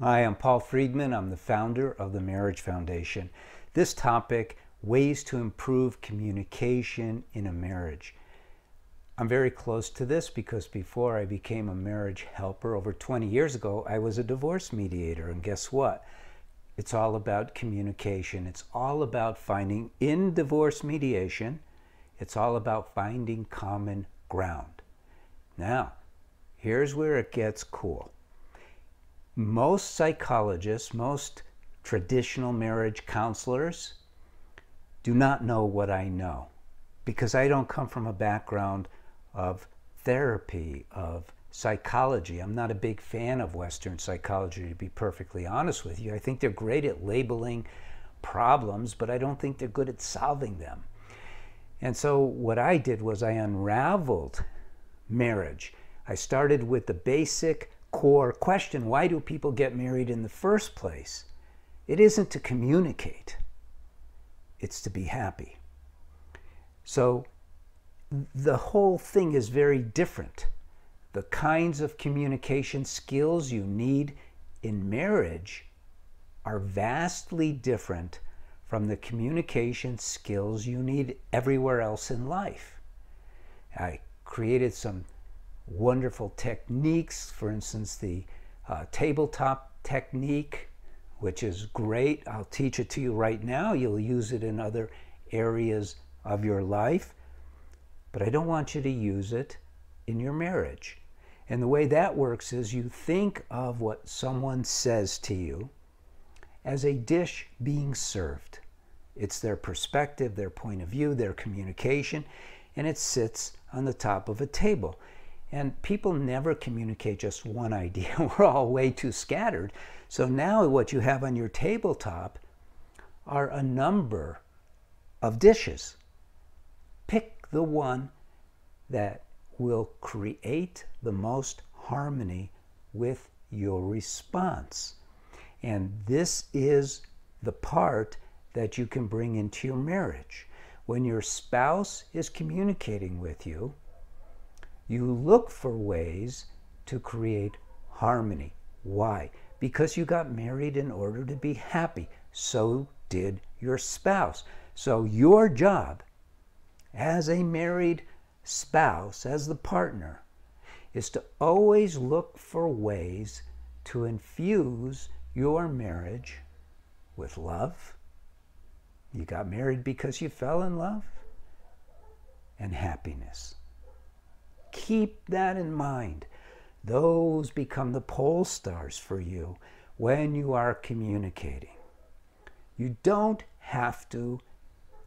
Hi, I'm Paul Friedman. I'm the founder of the Marriage Foundation. This topic, ways to improve communication in a marriage. I'm very close to this because before I became a marriage helper over 20 years ago, I was a divorce mediator. And guess what? It's all about communication. It's all about finding, in divorce mediation, it's all about finding common ground. Now, here's where it gets cool most psychologists, most traditional marriage counselors do not know what I know because I don't come from a background of therapy, of psychology. I'm not a big fan of Western psychology, to be perfectly honest with you. I think they're great at labeling problems, but I don't think they're good at solving them. And so what I did was I unraveled marriage. I started with the basic core question why do people get married in the first place? It isn't to communicate, it's to be happy. So the whole thing is very different. The kinds of communication skills you need in marriage are vastly different from the communication skills you need everywhere else in life. I created some wonderful techniques. For instance, the uh, tabletop technique, which is great. I'll teach it to you right now. You'll use it in other areas of your life. But I don't want you to use it in your marriage. And the way that works is you think of what someone says to you as a dish being served. It's their perspective, their point of view, their communication, and it sits on the top of a table. And people never communicate just one idea. We're all way too scattered. So now what you have on your tabletop are a number of dishes. Pick the one that will create the most harmony with your response. And this is the part that you can bring into your marriage. When your spouse is communicating with you, you look for ways to create harmony. Why? Because you got married in order to be happy. So did your spouse. So your job as a married spouse, as the partner, is to always look for ways to infuse your marriage with love. You got married because you fell in love and happiness. Keep that in mind. Those become the pole stars for you when you are communicating. You don't have to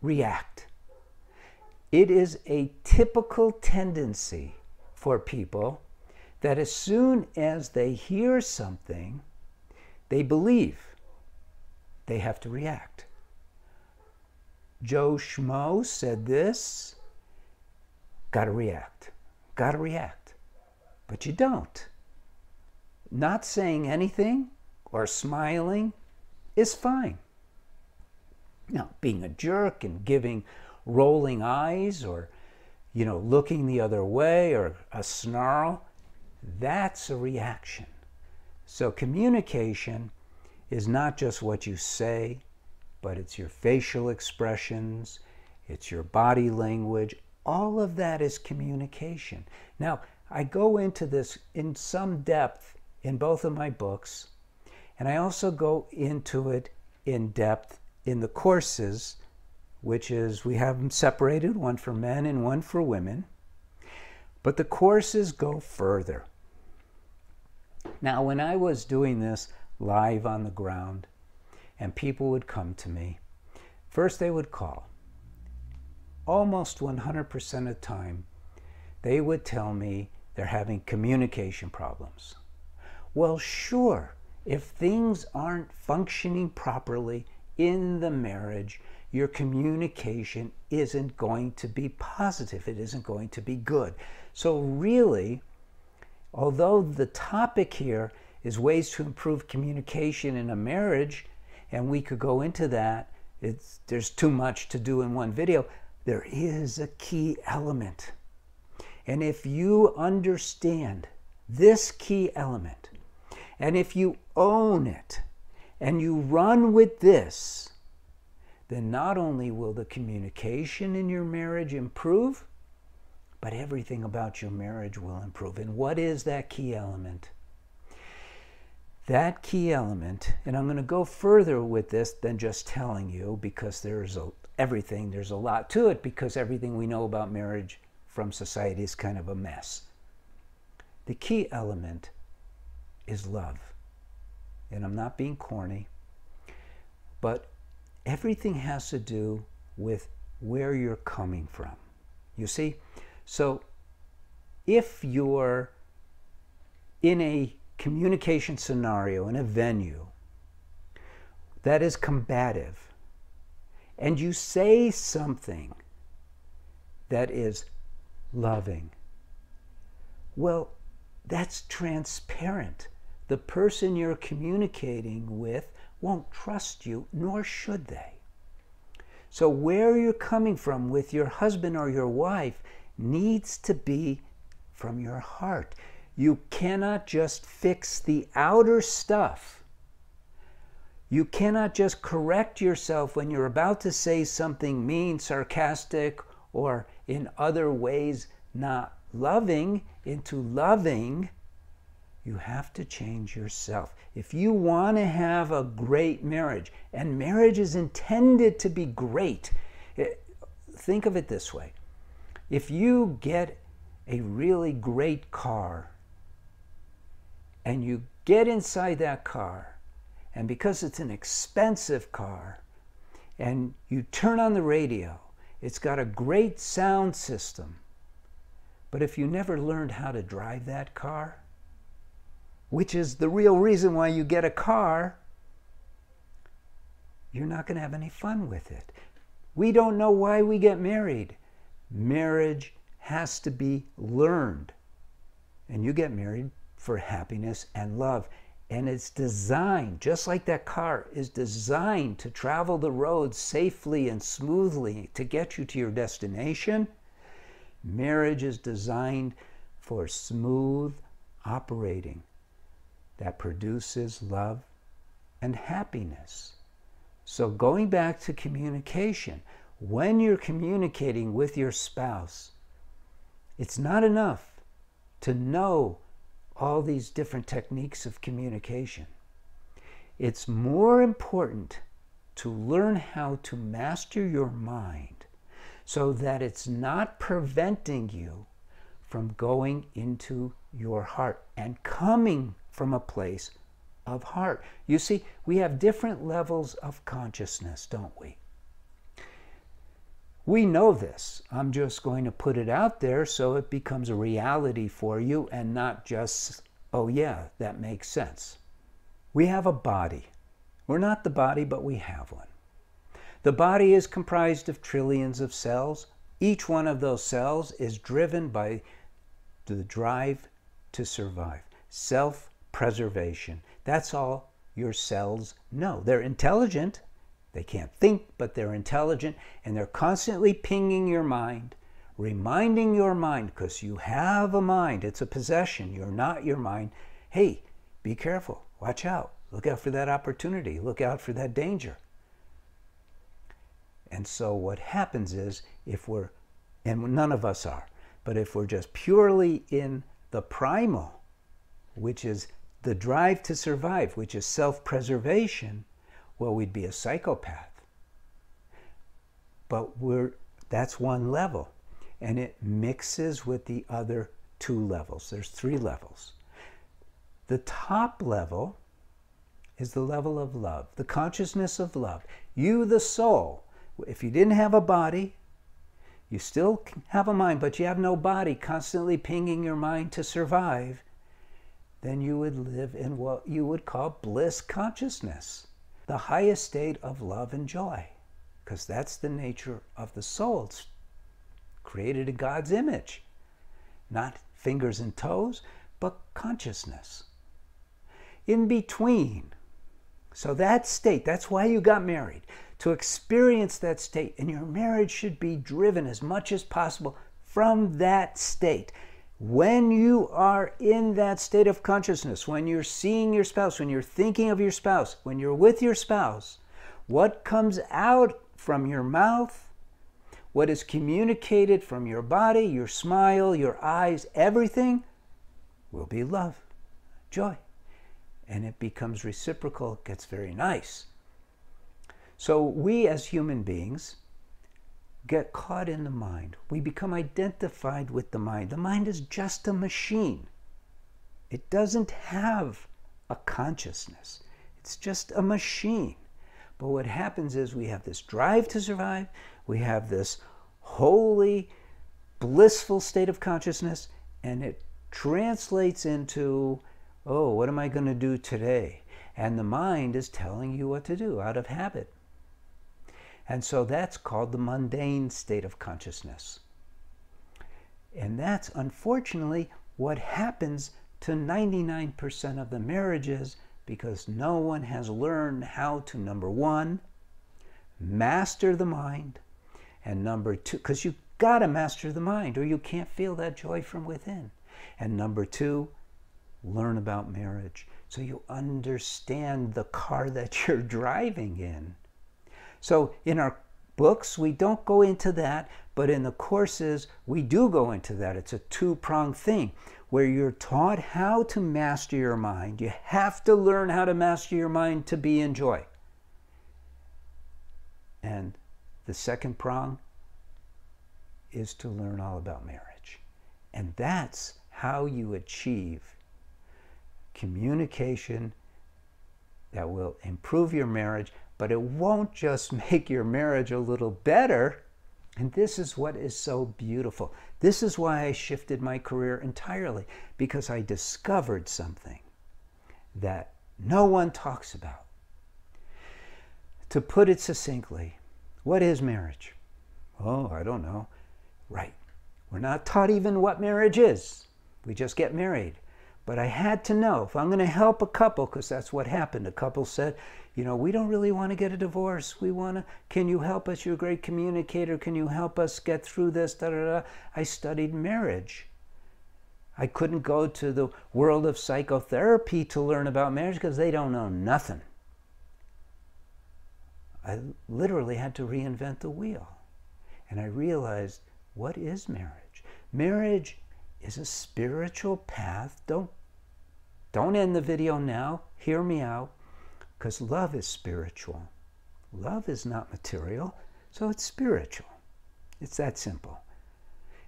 react. It is a typical tendency for people that as soon as they hear something, they believe they have to react. Joe Schmo said this, got to react got to react. But you don't. Not saying anything or smiling is fine. Now, being a jerk and giving rolling eyes or, you know, looking the other way or a snarl, that's a reaction. So, communication is not just what you say, but it's your facial expressions, it's your body language, all of that is communication. Now, I go into this in some depth in both of my books, and I also go into it in depth in the courses, which is we have them separated, one for men and one for women. But the courses go further. Now, when I was doing this live on the ground, and people would come to me, first they would call almost 100% of the time, they would tell me they're having communication problems. Well, sure, if things aren't functioning properly in the marriage, your communication isn't going to be positive. It isn't going to be good. So, really, although the topic here is ways to improve communication in a marriage, and we could go into that, it's, there's too much to do in one video there is a key element. And if you understand this key element And if you own it and you run with this, then not only will the communication in your marriage improve, but everything about your marriage will improve. And what is that key element? That key element, and I'm going to go further with this than just telling you because there's a, everything, there's a lot to it because everything we know about marriage from society is kind of a mess. The key element is love. And I'm not being corny, but everything has to do with where you're coming from. You see? So if you're in a communication scenario, in a venue that is combative, and you say something that is loving, well, that's transparent. The person you're communicating with won't trust you, nor should they. So, where you're coming from with your husband or your wife needs to be from your heart. You cannot just fix the outer stuff. You cannot just correct yourself when you're about to say something mean, sarcastic, or in other ways not loving into loving you have to change yourself. If you want to have a great marriage, and marriage is intended to be great, eh, think of it this way if you get a really great car and you get inside that car, and because it's an expensive car, and you turn on the radio, it's got a great sound system. But if you never learned how to drive that car, which is the real reason why you get a car, you're not going to have any fun with it. We don't know why we get married. Marriage has to be learned. And you get married for happiness and love. And it's designed, just like that car is designed to travel the road safely and smoothly to get you to your destination. Marriage is designed for smooth operating that produces love and happiness. So, going back to communication, when you're communicating with your spouse, it's not enough to know all these different techniques of communication. It's more important to learn how to master your mind so that it's not preventing you from going into your heart and coming from a place of heart. You see, we have different levels of consciousness, don't we? We know this. I'm just going to put it out there so it becomes a reality for you and not just, oh, yeah, that makes sense. We have a body. We're not the body, but we have one. The body is comprised of trillions of cells. Each one of those cells is driven by the drive to survive, self preservation. That's all your cells know. They're intelligent. They can't think, but they're intelligent, and they're constantly pinging your mind, reminding your mind, because you have a mind. It's a possession. You're not your mind. Hey, be careful. Watch out. Look out for that opportunity. Look out for that danger. And so what happens is if we're, and none of us are, but if we're just purely in the primal, which is the drive to survive, which is self preservation, well, we'd be a psychopath. But we're, that's one level. And it mixes with the other two levels. There's three levels. The top level is the level of love, the consciousness of love. You, the soul, if you didn't have a body, you still have a mind, but you have no body constantly pinging your mind to survive then you would live in what you would call bliss consciousness, the highest state of love and joy, because that's the nature of the soul. It's created in God's image, not fingers and toes, but consciousness. In between, so that state, that's why you got married, to experience that state. And your marriage should be driven as much as possible from that state. When you are in that state of consciousness, when you're seeing your spouse, when you're thinking of your spouse, when you're with your spouse, what comes out from your mouth, what is communicated from your body, your smile, your eyes, everything will be love, joy. And it becomes reciprocal, it gets very nice. So we as human beings get caught in the mind. We become identified with the mind. The mind is just a machine. It doesn't have a consciousness. It's just a machine. But what happens is we have this drive to survive, we have this holy, blissful state of consciousness, and it translates into, oh, what am I going to do today? And the mind is telling you what to do out of habit. And so that's called the mundane state of consciousness. And that's unfortunately what happens to 99% of the marriages because no one has learned how to, number one, master the mind, and number two, because you got to master the mind or you can't feel that joy from within. And number two, learn about marriage so you understand the car that you're driving in. So in our books, we don't go into that, but in the courses, we do go into that. It's a two pronged thing where you're taught how to master your mind. You have to learn how to master your mind to be in joy. And the second prong is to learn all about marriage. And that's how you achieve communication that will improve your marriage, but it won't just make your marriage a little better. And this is what is so beautiful. This is why I shifted my career entirely, because I discovered something that no one talks about. To put it succinctly, what is marriage? Oh, I don't know. Right. We're not taught even what marriage is. We just get married. But I had to know if I'm going to help a couple, because that's what happened. A couple said, you know, we don't really want to get a divorce. We want to, can you help us? You're a great communicator. Can you help us get through this? Da, da, da. I studied marriage. I couldn't go to the world of psychotherapy to learn about marriage because they don't know nothing. I literally had to reinvent the wheel. And I realized what is marriage? Marriage is a spiritual path. Don't don't end the video now. Hear me out because love is spiritual. Love is not material, so it's spiritual. It's that simple.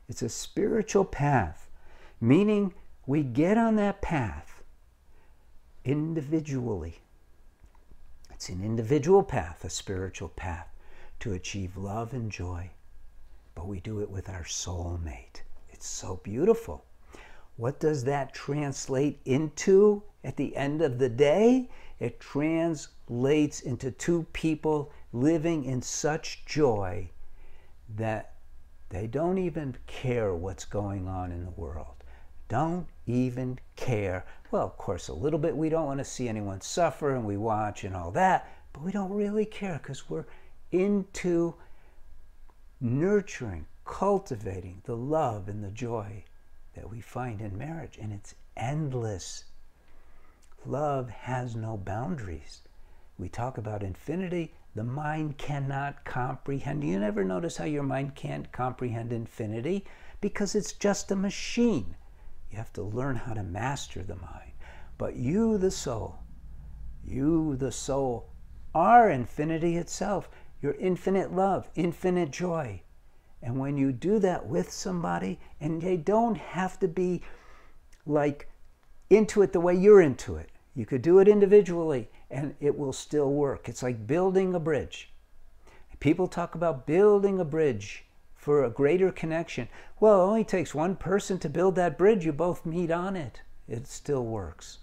It's a spiritual path, meaning we get on that path individually. It's an individual path, a spiritual path to achieve love and joy, but we do it with our soulmate. It's so beautiful. What does that translate into at the end of the day? It translates into two people living in such joy that they don't even care what's going on in the world. Don't even care. Well, of course, a little bit we don't want to see anyone suffer and we watch and all that, but we don't really care because we're into nurturing cultivating the love and the joy that we find in marriage. And it's endless. Love has no boundaries. We talk about infinity. The mind cannot comprehend. You never notice how your mind can't comprehend infinity because it's just a machine. You have to learn how to master the mind. But you, the soul, you, the soul, are infinity itself. Your infinite love, infinite joy, and when you do that with somebody, and they don't have to be like into it the way you're into it, you could do it individually and it will still work. It's like building a bridge. People talk about building a bridge for a greater connection. Well, it only takes one person to build that bridge. You both meet on it. It still works.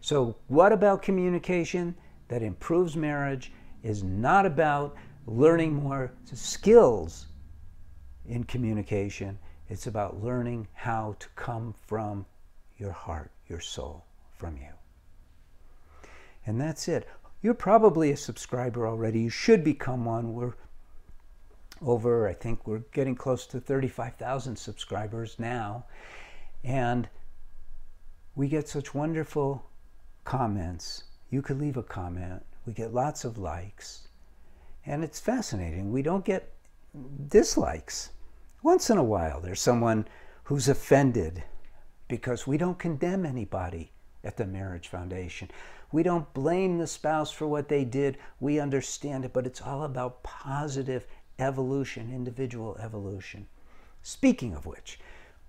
So, what about communication that improves marriage is not about learning more skills in communication. It's about learning how to come from your heart, your soul, from you. And that's it. You're probably a subscriber already. You should become one. We're over, I think we're getting close to 35,000 subscribers now. And we get such wonderful comments. You could leave a comment. We get lots of likes. And it's fascinating. We don't get dislikes. Once in a while, there's someone who's offended because we don't condemn anybody at the Marriage Foundation. We don't blame the spouse for what they did. We understand it, but it's all about positive evolution, individual evolution. Speaking of which,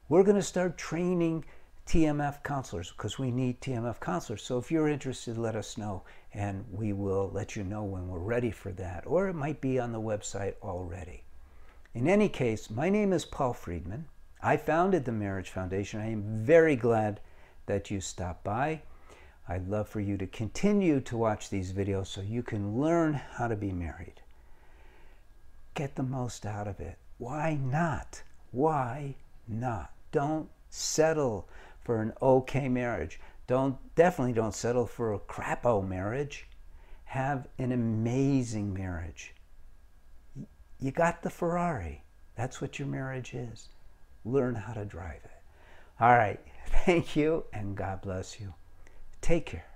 we're going to start training TMF counselors because we need TMF counselors. So if you're interested, let us know and we will let you know when we're ready for that. Or it might be on the website already. In any case, my name is Paul Friedman. I founded the Marriage Foundation. I am very glad that you stopped by. I'd love for you to continue to watch these videos so you can learn how to be married. Get the most out of it. Why not? Why not? Don't settle for an okay marriage. Don't definitely don't settle for a crapo marriage. Have an amazing marriage. You got the Ferrari. That's what your marriage is. Learn how to drive it. All right. Thank you and God bless you. Take care.